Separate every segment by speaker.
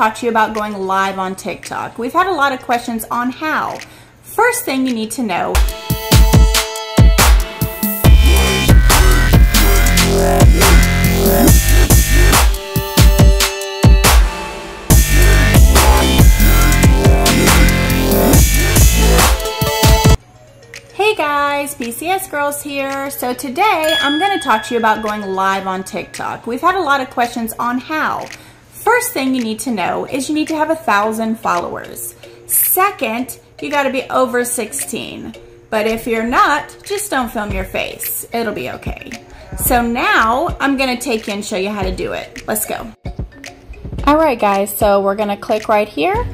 Speaker 1: talk to you about going live on TikTok. We've had a lot of questions on how. First thing you need to know Hey guys, PCS Girls here. So today I'm going to talk to you about going live on TikTok. We've had a lot of questions on how. First thing you need to know is you need to have a thousand followers. Second, you got to be over 16. But if you're not, just don't film your face. It'll be okay. So now I'm going to take you and show you how to do it. Let's go. All right, guys, so we're going to click right here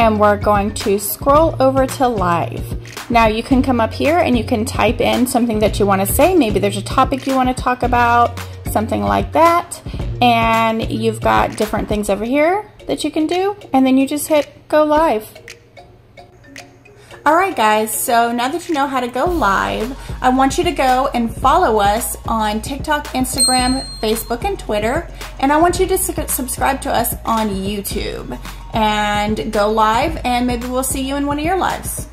Speaker 1: and we're going to scroll over to live. Now you can come up here and you can type in something that you want to say. Maybe there's a topic you want to talk about, something like that. And you've got different things over here that you can do. And then you just hit go live. All right, guys, so now that you know how to go live, I want you to go and follow us on TikTok, Instagram, Facebook, and Twitter. And I want you to subscribe to us on YouTube and go live, and maybe we'll see you in one of your lives.